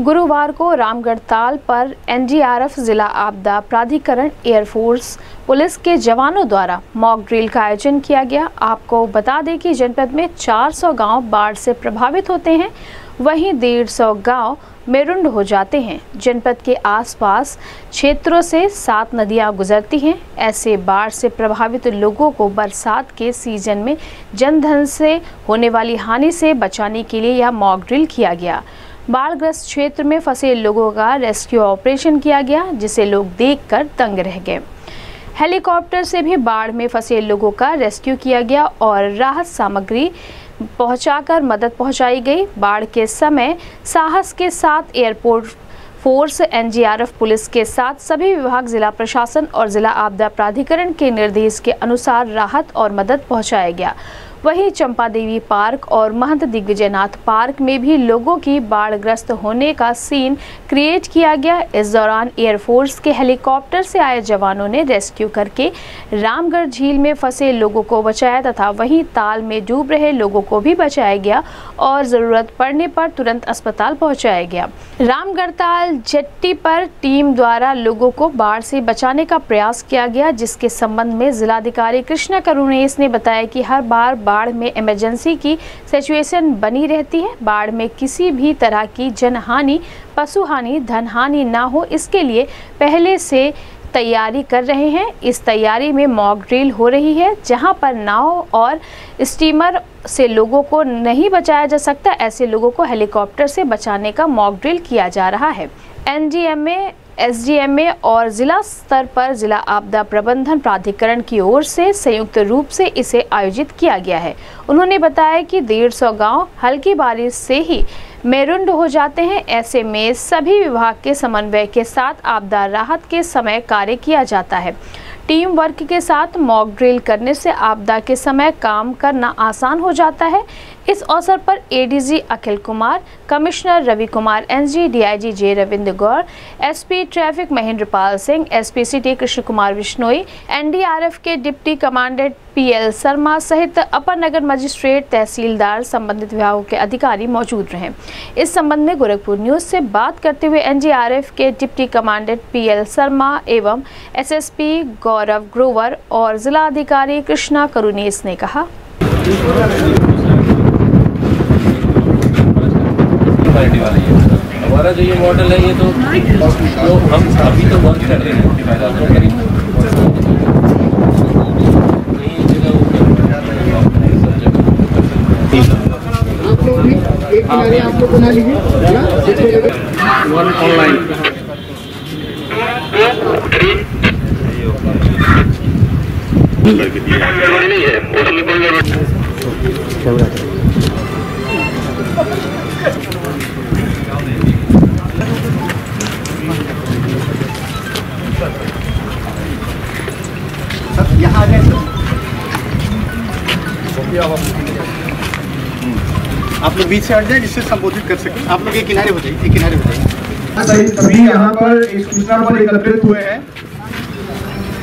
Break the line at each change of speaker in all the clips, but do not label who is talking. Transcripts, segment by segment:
गुरुवार को रामगढ़ ताल पर एनडीआरएफ जिला आपदा प्राधिकरण एयरफोर्स पुलिस के जवानों द्वारा मॉक ड्रिल का आयोजन किया गया आपको बता दें कि जनपद में 400 गांव बाढ़ से प्रभावित होते हैं वहीं 150 गाँव मेरुंड हो जाते हैं जनपद के आसपास क्षेत्रों से सात नदियां गुजरती हैं ऐसे बाढ़ से प्रभावित लोगों को बरसात के सीजन में जनधन से होने वाली हानि से बचाने के लिए यह मॉक ड्रिल किया गया बाढ़ग्रस्त क्षेत्र में फंसे लोगों का रेस्क्यू ऑपरेशन किया गया जिसे लोग देखकर तंग रह गए हेलीकॉप्टर से भी बाढ़ में फंसे लोगों का रेस्क्यू किया गया और राहत सामग्री पहुंचाकर मदद पहुंचाई गई बाढ़ के समय साहस के साथ एयरपोर्ट फोर्स एनजीआरएफ पुलिस के साथ सभी विभाग जिला प्रशासन और जिला आपदा प्राधिकरण के निर्देश के अनुसार राहत और मदद पहुंचाया गया वहीं चंपा देवी पार्क और महंत दिग्विजयनाथ पार्क में भी लोगों की बाढ़ग्रस्त होने का सीन क्रिएट किया गया इस दौरान एयरफोर्स के हेलीकॉप्टर से आए जवानों ने रेस्क्यू करके रामगढ़ झील में फंसे लोगों को बचाया तथा वहीं ताल में डूब रहे लोगों को भी बचाया गया और ज़रूरत पड़ने पर तुरंत अस्पताल पहुंचाया गया रामगढ़ ताल जट्टी पर टीम द्वारा लोगों को बाढ़ से बचाने का प्रयास किया गया जिसके संबंध में जिलाधिकारी कृष्णा करुणेश ने बताया कि हर बार, बार बाढ़ में इमरजेंसी की सिचुएशन बनी रहती है बाढ़ में किसी भी तरह की जनहानि पशु हानि धन हानि ना हो इसके लिए पहले से तैयारी कर रहे हैं इस तैयारी में मॉक ड्रिल हो रही है जहां पर नाव और स्टीमर से लोगों को नहीं बचाया जा सकता ऐसे लोगों को हेलीकॉप्टर से बचाने का मॉक ड्रिल किया जा रहा है एनडीएमए एसडीएमए और जिला स्तर पर जिला आपदा प्रबंधन प्राधिकरण की ओर से संयुक्त रूप से इसे आयोजित किया गया है उन्होंने बताया कि डेढ़ सौ गाँव हल्की बारिश से ही मेरुंड हो जाते हैं ऐसे में सभी विभाग के समन्वय के साथ आपदा राहत के समय कार्य किया जाता है टीम वर्क के साथ मॉक ड्रिल करने से आपदा के समय काम करना आसान हो जाता है इस अवसर पर ADG Akhil Kumar commissioner Ravi Kumar NG DIG J Ravindra Gaur SP traffic Mahendra Pal Singh SP city Krishna Kumar Vishnoi NDRF के डिप्टी कमांडेंट पीएल शर्मा सहित अपर नगर मजिस्ट्रेट तहसीलदार संबंधित विभागों के अधिकारी मौजूद रहे इस संबंध में गोरखपुर न्यूज से बात करते हुए एन के डिप्टी कमांडेंट एल शर्मा एवं पी गौरव ग्रोवर और जिला अधिकारी कृष्णा करुनेस ने कहा
क्वालिटी वाला ये हमारा जो ये
मॉडल है ये तो
जो हम अभी तो वर्क कर रहे हैं तो करीब ऑनलाइन नहीं है उसमें
बीच से हट जाए जिससे संबोधित कर सके आप लोग एक किनारे हो जाइए
एक किनारे हो जाइए सभी यहाँ पर इस सूचना पर एकत्रित हुए हैं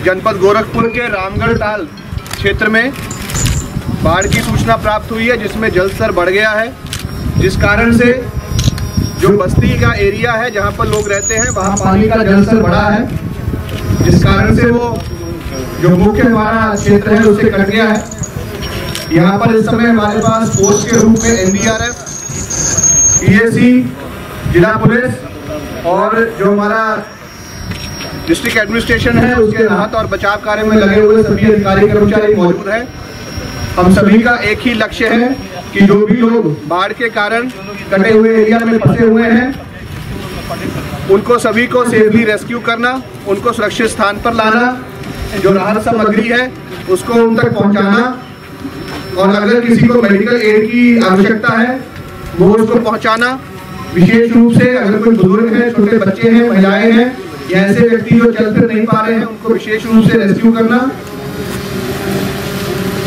जनपद गोरखपुर के रामगढ़ ताल क्षेत्र में बाढ़ की सूचना प्राप्त हुई है जिसमें जल स्तर बढ़ गया है जिस कारण से जो बस्ती का एरिया है जहाँ पर लोग रहते हैं वहाँ पानी का जल स्तर बढ़ा है जिस कारण से वो जो मुख्य हमारा क्षेत्र है उसे कट गया है यहाँ पर इस समय हमारे पास फोर्स के रूप में एनडीआरएफ पीएसी जिला पुलिस और जो हमारा डिस्ट्रिक्ट एडमिनिस्ट्रेशन है उसके राहत और बचाव कार्य में लगे हुए सभी अधिकारी कर्मचारी मौजूद हैं हम सभी का एक ही लक्ष्य है कि जो भी लोग बाढ़ के कारण कटे हुए एरिया में फंसे हुए हैं उनको सभी को सेफली रेस्क्यू करना उनको सुरक्षित स्थान पर लाना जो राहत सामग्री है उसको उन तक पहुंचाना और अगर किसी को मेडिकल एड की आवश्यकता है वो उसको पहुंचाना विशेष रूप से अगर कोई बुजुर्ग है छोटे बच्चे हैं महिलाएं हैं या ऐसे व्यक्ति जो चल फिर नहीं पा रहे हैं उनको विशेष रूप से रेस्क्यू करना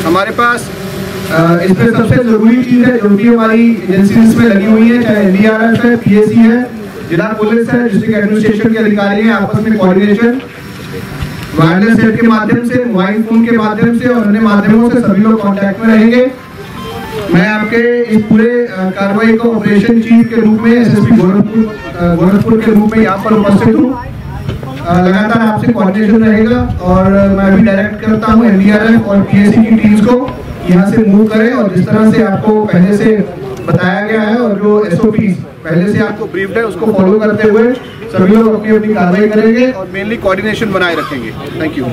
हमारे पास इसमें सबसे जरूरी चीज है जो भी हमारी एजेंसी में लगी हुई है चाहे एन है पी है जिला पुलिस है डिस्ट्रिक्ट एडमिनिस्ट्रेशन के अधिकारी हैं आपस में कोऑर्डिनेशन वायरलेस सेट के माध्यम से मोबाइल फोन के माध्यम से और अन्य माध्यमों से सभी लोग कॉन्टेक्ट में रहेंगे मैं आपके इस पूरे कार्रवाई को ऑपरेशन चीफ के रूप में एसएसपी गोरखपुर के रूप में यहाँ पर उपस्थित हूँ लगातार आपसे कोऑर्डिनेशन रहेगा और मैं भी डायरेक्ट करता हूँ एनडीआरएफ और पीएसी की टीम्स को यहाँ से मूव करें और जिस तरह से आपको पहले से बताया गया है और जो एसओपी पहले से आपको ब्रीफ है उसको फॉलो करते हुए सभी लोग अपनी अपनी कार्रवाई करेंगे और मेनली कोऑर्डिनेशन बनाए रखेंगे थैंक यू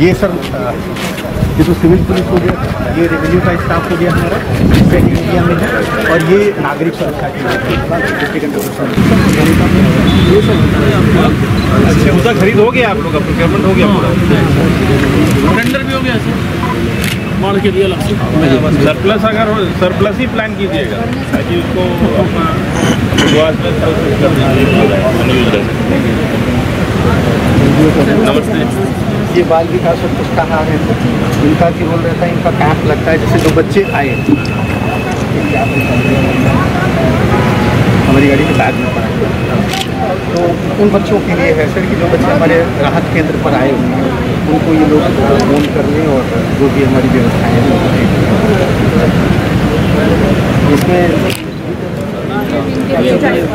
ये सर ये तो सिविल पुलिस हो गया ये रेवेन्यू का स्टाफ हो गया हमारा सेकेंड एरिया में है और ये नागरिक सुरक्षा अच्छा
उसका खरीद हो गया आप लोग का प्रोक्योरमेंट हो गया पूरा टेंडर भी हो गया सर माल के लिए सरप्लस अगर सरप्लस ही प्लान कीजिएगा ताकि उसको अपना
नमस्ते ये बाल विकास और कुछ कहा है इनका भी रोल रहता है इनका कैंप लगता है जैसे जो बच्चे आए हमारी गाड़ी के बैग में पड़ा तो उन बच्चों के लिए है सर कि जो बच्चे हमारे राहत केंद्र पर आए हुए हैं उनको ये लोग फोन कर लें और जो भी हमारी व्यवस्थाएँ हैं इसमें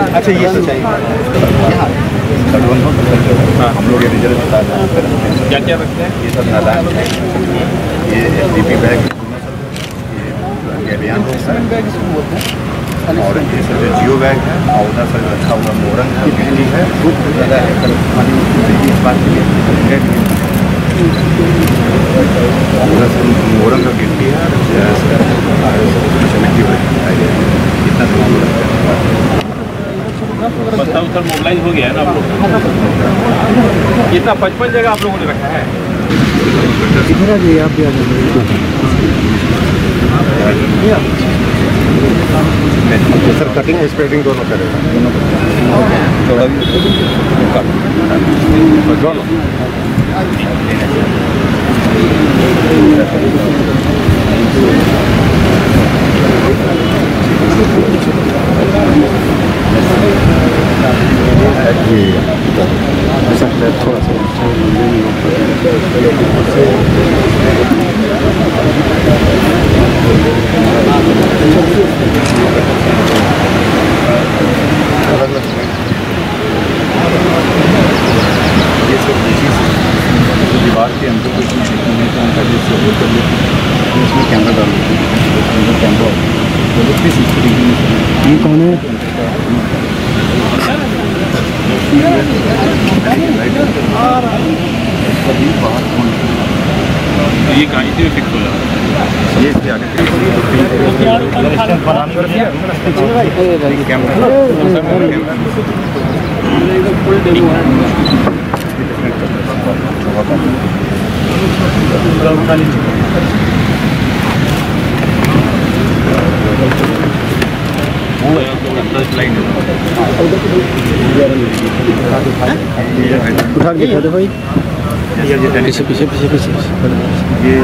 अच्छा ये सिंचाई
यहाँ
थर्ड हम लोग ये रिजल्ट बता रहे हैं क्या क्या रखते हैं ये सब नादान ये एस डी पी बैग ये अभियान और ये सब जियो बैग है और उधर सर रखा हुआ मोरंग है बिजली है बहुत ज़्यादा है कल खाने इस बात के लिए मोरंग का गिनती है
इतना बस्ता उतर मोबिलाइज हो गया है ना आप लोग कितना पचपन जगह आप लोगों ने रखा है
इधर आ जाइए आप भी आ जाइए
सर कटिंग स्प्रेडिंग दोनों करेगा दोनों उठा के दिखा
दो भाई पीछे पीछे पीछे पीछे ये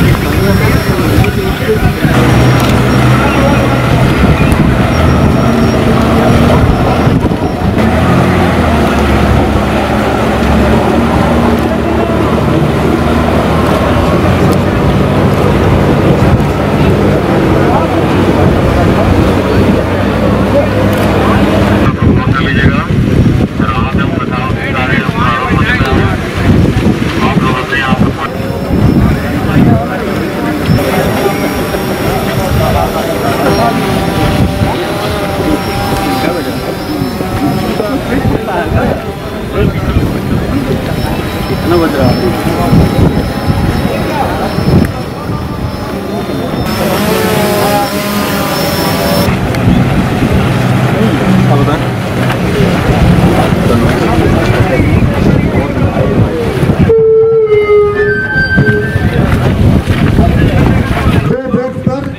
すごい
कितना बज रहा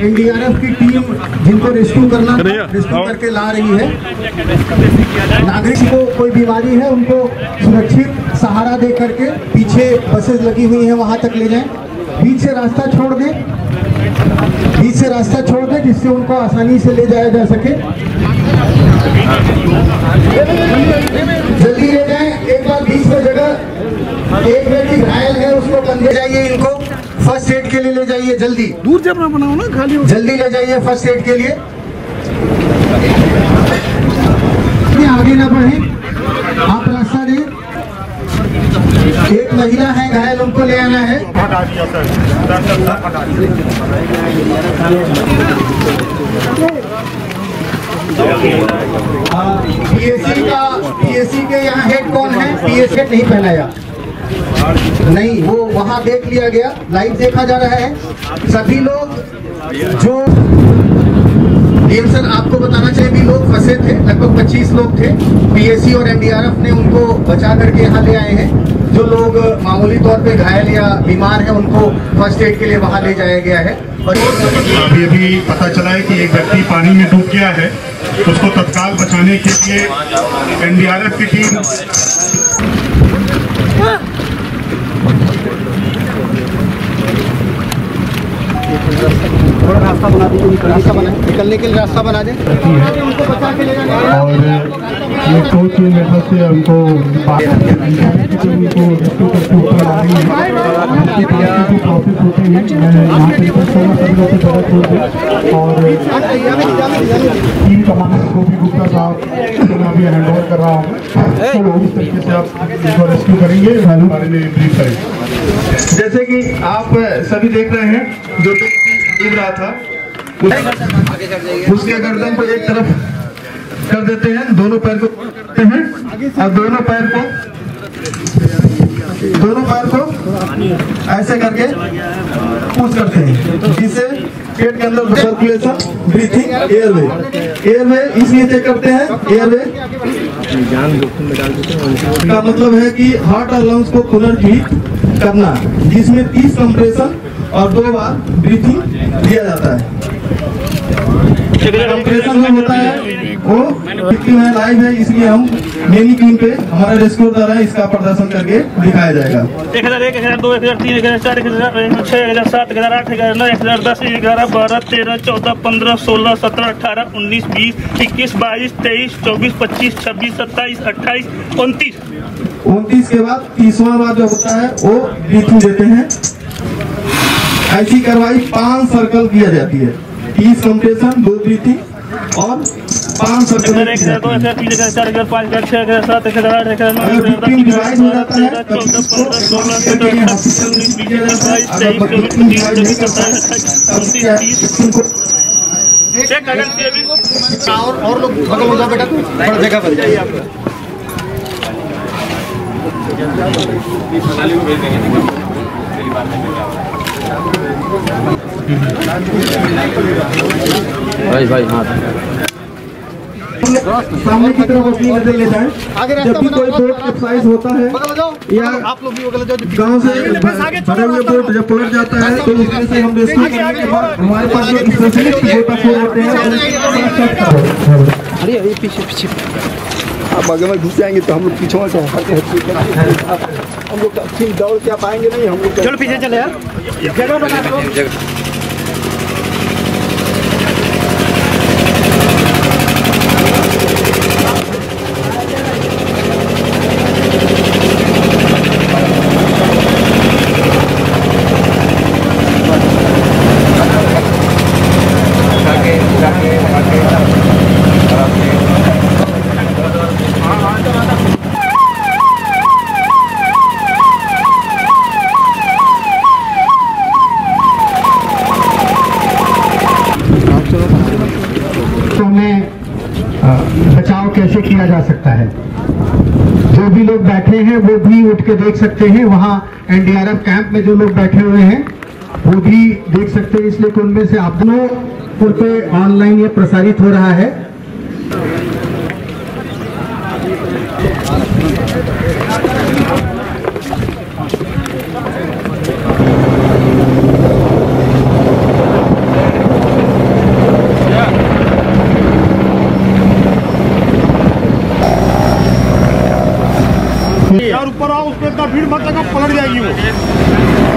एनडीआरएफ की टीम जिनको रेस्क्यू करना रेस्क्यू करके ला रही है नागरिक को कोई बीमारी है उनको सुरक्षित सहारा दे करके पीछे बसेस लगी हुई हैं वहां तक ले जाएं बीच से रास्ता छोड़ दें बीच से रास्ता छोड़ दें जिससे उनको आसानी से ले जाया जा सके जल्दी ले जाएं एक बार बीच में जगह एक व्यक्ति घायल है उसको कंधे जाइए इनको फर्स्ट एड के लिए ले जाइए जल्दी दूर जब ना बनाओ ना खाली जल्दी ले जाइए फर्स्ट एड के लिए आगे ना बढ़े आप रास्ता दें एक महिला है घायल उनको ले आना है पीएससी का पीएससी के यहाँ हेड कौन है पीएस हेड नहीं पहनाया नहीं वो वहाँ देख लिया गया लाइव देखा जा रहा है सभी लोग जो सर आपको बताना चाहिए भी लोग फंसे थे लगभग 25 लोग थे पीएससी और एनडीआरएफ ने उनको बचा करके यहाँ ले आए हैं जो लोग मामूली तौर पे घायल या बीमार हैं उनको फर्स्ट एड के लिए वहाँ ले जाया गया है
अभी अभी पता चला है कि एक व्यक्ति पानी में डूब गया है उसको तत्काल बचाने के लिए एनडीआरएफ की टीम
रास्ता बना दीजिए रास्ता निकलने के लिए रास्ता बना दें और ये कोच के मेरे से हमको और टीम कमांडर गुप्ता साहब मैं अभी हैंड ओवर कर रहा हूँ तो इस तरीके से आप इसको रेस्क्यू करेंगे बारे में ब्रीफ जैसे कि आप सभी देख रहे हैं जो रहा था उसके गर्दन पर एक तरफ कर देते हैं दोनों पैर को करते हैं और दोनों पैर को दोनों पैर को ऐसे करके पुश करते हैं जिसे पेट के अंदर सर्कुलेशन ब्रीथिंग एयरवे एयरवे इसलिए चेक करते हैं एयरवे का मतलब है कि हार्ट और लंग्स को पुनर्जीवित करना जिसमें तीस कंप्रेशन और दो बार ब्रीथिंग दिया जाता है ऑपरेशन होता है वो फिफ्टी में लाइव है इसलिए हम मेनी क्वीन पे हमारा रेस्क्यू द्वारा इसका प्रदर्शन करके दिखाया जाएगा
एक हजार एक हजार दो एक हजार तीन एक हजार चार एक हजार छह हजार सात एक हजार आठ हजार नौ एक हजार दस ग्यारह बारह तेरह चौदह पंद्रह सोलह सत्रह अठारह उन्नीस बीस इक्कीस बाईस तेईस चौबीस पच्चीस छब्बीस सत्ताईस अट्ठाईस उनतीस
उनतीस के बाद तीसवा बार जो होता है वो बीच देते हैं ऐसी कार्रवाई पांच सर्कल किया जाती है बीस कंपटीशन दो प्रीति
और पांच सौ तीन हजार चार हजार पाँच हजार छह हजार सात हजार आठ हजार नौ हजार तो तो
और और लोग बेटा जगह बन जाइए आपका भाई भाई हाँ सामने की तरफ अपनी नजर ले जाए जब भी कोई बोर्ड एक्सरसाइज होता है या गांव से भरे हुए बोर्ड जब पलट जाता है तो उसमें से हम रेस्क्यू करने के बाद हमारे पास जो स्पेशलिस्ट बोटा हो होते हैं अरे अरे पीछे पीछे आप आगे में घुस जाएंगे तो हम लोग पीछे से हम लोग तो फिर दौड़ क्या पाएंगे नहीं हम लोग तो- चलो पीछे चले यार जगह बना दो कैसे किया जा सकता है जो भी लोग बैठे हैं वो भी उठ के देख सकते हैं वहाँ एनडीआरएफ कैंप में जो लोग बैठे हुए हैं वो भी देख सकते हैं इसलिए उनमें से आप लोगों पे ऑनलाइन ये प्रसारित हो रहा है भीड़ मत लगाओ पलट जाएगी वो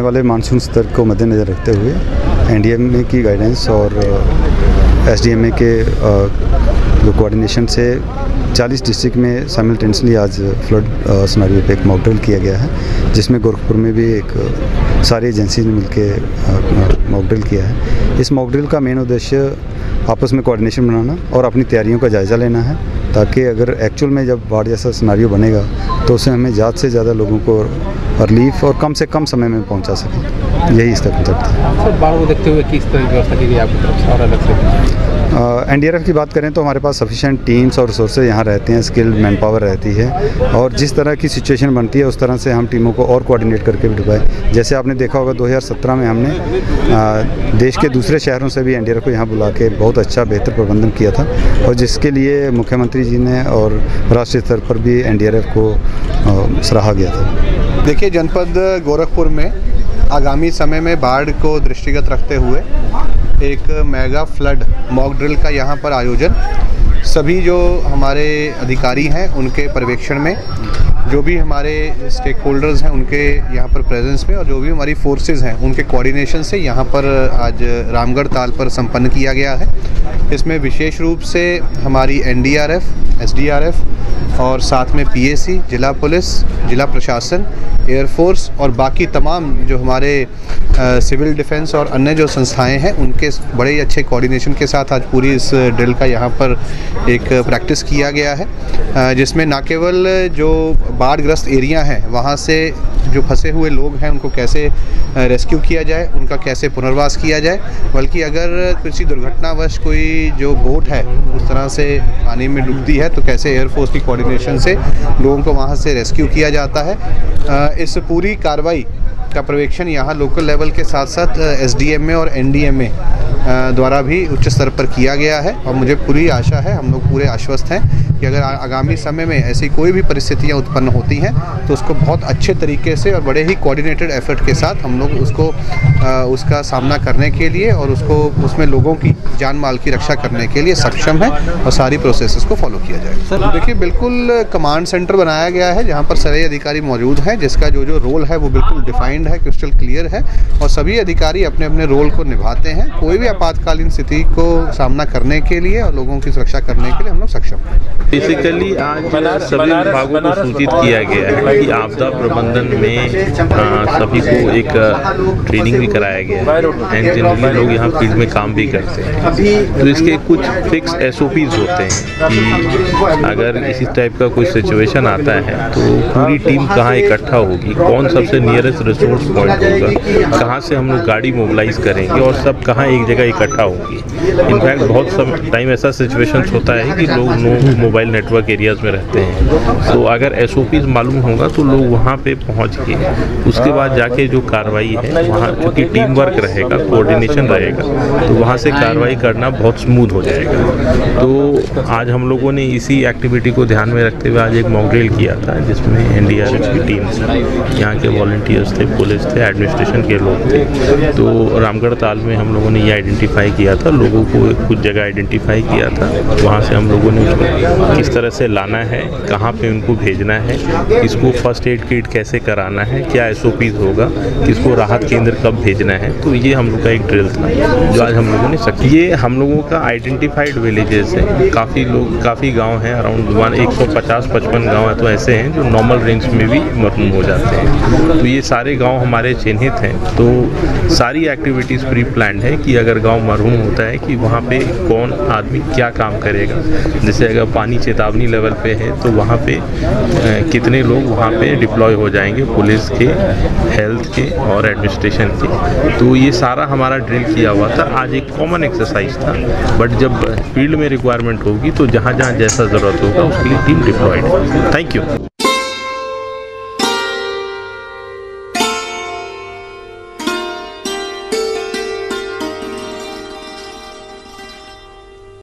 आने वाले मानसून स्तर को मद्देनज़र रखते हुए एनडीएमए की गाइडेंस और एसडीएमए uh, के uh, जो कोऑर्डिनेशन से 40 डिस्ट्रिक्ट में सामिल टेंसली आज फ्लड सिनारियो uh, पे एक मॉकड्रिल किया गया है जिसमें गोरखपुर में भी एक सारी एजेंसी ने मिलकर मॉकड्रिल किया है इस मॉकड्रिल का मेन उद्देश्य आपस में कोऑर्डिनेशन बनाना और अपनी तैयारियों का जायज़ा लेना है ताकि अगर एक्चुअल में जब बाढ़ जैसा सिनारी बनेगा तो उससे हमें ज़्यादा से ज़्यादा लोगों को रिलीफ और कम से कम समय में पहुंचा सकें यही इसका कंसेप्ट
था सर बाढ़ को देखते हुए किस तरह की व्यवस्था की गई आपकी तरफ से और अलग से
एनडीआरएफ की बात करें तो हमारे पास सफिशेंट टीम्स और रिसोर्सेज यहाँ रहते हैं स्किल मैन पावर रहती है और जिस तरह की सिचुएशन बनती है उस तरह से हम टीमों को और कोऑर्डिनेट करके भी डुबाए जैसे आपने देखा होगा 2017 में हमने आ, देश के दूसरे शहरों से भी एन को यहाँ बुला के बहुत अच्छा बेहतर प्रबंधन किया था और जिसके लिए मुख्यमंत्री जी ने और राष्ट्रीय स्तर पर भी एन को सराहा गया था
देखिए जनपद गोरखपुर में आगामी समय में बाढ़ को दृष्टिगत रखते हुए एक मेगा फ्लड मॉक ड्रिल का यहाँ पर आयोजन सभी जो हमारे अधिकारी हैं उनके पर्यवेक्षण में जो भी हमारे स्टेक होल्डर्स हैं उनके यहाँ पर प्रेजेंस में और जो भी हमारी फोर्सेस हैं उनके कोऑर्डिनेशन से यहाँ पर आज रामगढ़ ताल पर संपन्न किया गया है इसमें विशेष रूप से हमारी एनडीआरएफ एसडीआरएफ और साथ में पीएसी जिला पुलिस जिला प्रशासन एयरफोर्स और बाकी तमाम जो हमारे आ, सिविल डिफेंस और अन्य जो संस्थाएं हैं उनके बड़े ही अच्छे कोऑर्डिनेशन के साथ आज पूरी इस ड्रिल का यहाँ पर एक प्रैक्टिस किया गया है जिसमें ना केवल जो बाढ़ ग्रस्त एरिया हैं वहाँ से जो फंसे हुए लोग हैं उनको कैसे रेस्क्यू किया जाए उनका कैसे पुनर्वास किया जाए बल्कि अगर किसी दुर्घटनावश कोई जो बोट है उस तरह से पानी में डूबती है तो कैसे एयरफोर्स की कोऑर्डिनेशन से लोगों को वहाँ से रेस्क्यू किया जाता है इस पूरी कार्रवाई का पर्यवेक्षण यहाँ लोकल लेवल के साथ साथ एस डी एम ए और एन डी एम ए द्वारा भी उच्च स्तर पर किया गया है और मुझे पूरी आशा है हम लोग पूरे आश्वस्त हैं कि अगर आगामी समय में ऐसी कोई भी परिस्थितियाँ उत्पन्न होती हैं तो उसको बहुत अच्छे तरीके से और बड़े ही कोऑर्डिनेटेड एफर्ट के साथ हम लोग उसको आ, उसका सामना करने के लिए और उसको उसमें लोगों की जान माल की रक्षा करने के लिए सक्षम है और सारी प्रोसेस को फॉलो किया जाएगा सर देखिए बिल्कुल कमांड सेंटर बनाया गया है जहाँ पर सरे अधिकारी मौजूद हैं जिसका जो जो रोल है वो बिल्कुल डिफाइंड ट्रांसपेरेंट है क्रिस्टल क्लियर है और सभी अधिकारी अपने अपने रोल को निभाते हैं कोई भी आपातकालीन स्थिति को सामना करने के लिए और लोगों की सुरक्षा करने के लिए हम लोग सक्षम
बेसिकली आज सभी विभागों को सूचित किया गया है कि आपदा प्रबंधन में आ, सभी को एक ट्रेनिंग भी कराया गया है एंड जनरली लोग यहाँ फील्ड में काम भी करते हैं तो इसके कुछ फिक्स एस होते हैं कि अगर इसी टाइप का कोई सिचुएशन आता है तो पूरी टीम हाँ, तो कहाँ इकट्ठा होगी कौन सबसे नियरेस्ट रिसोर्स सोर्स पॉइंट होगा कहाँ से हम लोग गाड़ी मोबिलाइज करेंगे और सब कहाँ एक जगह इकट्ठा होगी इनफैक्ट बहुत सब टाइम ऐसा सिचुएशन होता है कि लोग नो मोबाइल नेटवर्क एरियाज़ में रहते हैं तो अगर एस मालूम होगा तो लोग वहाँ पर पहुँच के उसके बाद जाके जो कार्रवाई है वहाँ क्योंकि टीम वर्क रहेगा कोऑर्डिनेशन रहेगा तो वहाँ से कार्रवाई करना बहुत स्मूथ हो जाएगा तो आज हम लोगों ने इसी एक्टिविटी को ध्यान में रखते हुए आज एक मॉकड्रेल किया था जिसमें एन की टीम यहाँ के वॉल्टियर्स थे पुलिस थे एडमिनिस्ट्रेशन के लोग थे तो रामगढ़ ताल में हम लोगों ने ये आइडेंटिफाई किया था लोगों को कुछ जगह आइडेंटिफाई किया था वहाँ से हम लोगों ने उसको किस तरह से लाना है कहाँ पे उनको भेजना है इसको फर्स्ट एड किट कैसे कराना है क्या एस होगा किसको राहत केंद्र कब भेजना है तो ये हम लोग का एक ड्रिल था जो आज हम लोगों ने सक ये हम लोगों का आइडेंटिफाइड विलेजेस है काफ़ी लोग काफ़ी गाँव हैं अराउंड वन एक सौ पचास पचपन गाँव तो ऐसे हैं जो नॉर्मल रेंज में भी मरूम हो जाते हैं तो ये सारे गाँव गांव हमारे चिन्हित हैं तो सारी एक्टिविटीज़ प्री प्लान है कि अगर गांव मरहूम होता है कि वहाँ पे कौन आदमी क्या काम करेगा जैसे अगर पानी चेतावनी लेवल पे है तो वहाँ पे कितने लोग वहाँ पे डिप्लॉय हो जाएंगे पुलिस के हेल्थ के और एडमिनिस्ट्रेशन के तो ये सारा हमारा ड्रिल किया हुआ था आज एक कॉमन एक्सरसाइज था बट जब फील्ड में रिक्वायरमेंट होगी तो जहाँ जहाँ जैसा ज़रूरत होगा उसके लिए टीम डिप्लॉयड थैंक यू